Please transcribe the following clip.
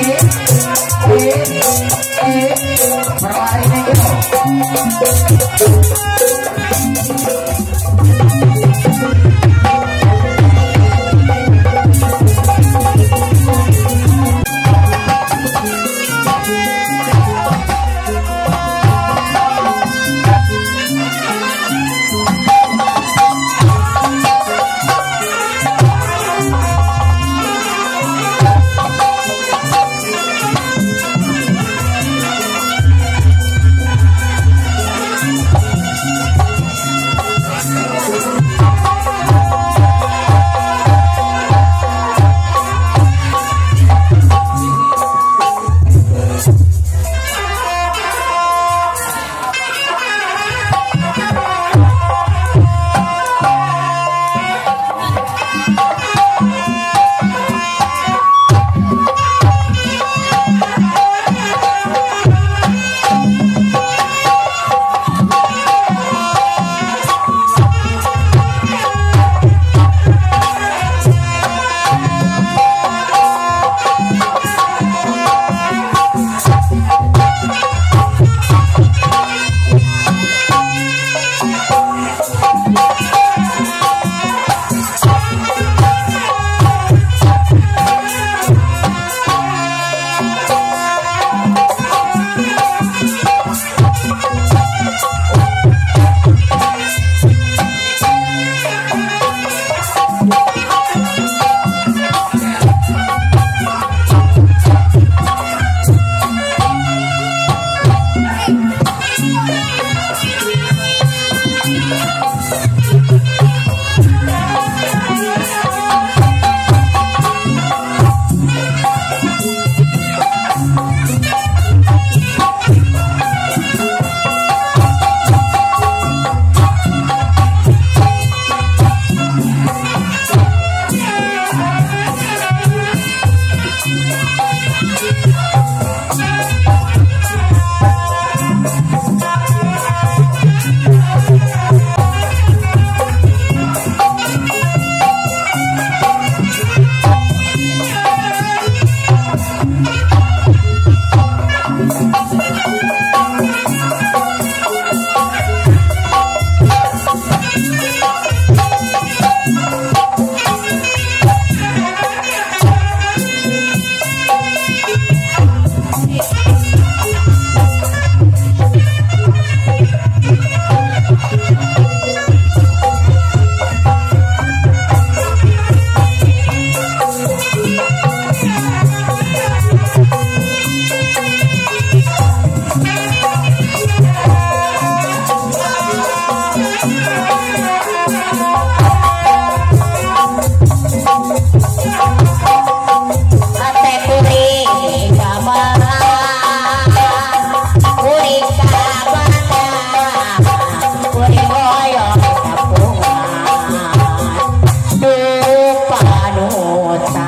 Thank you. Bogotá.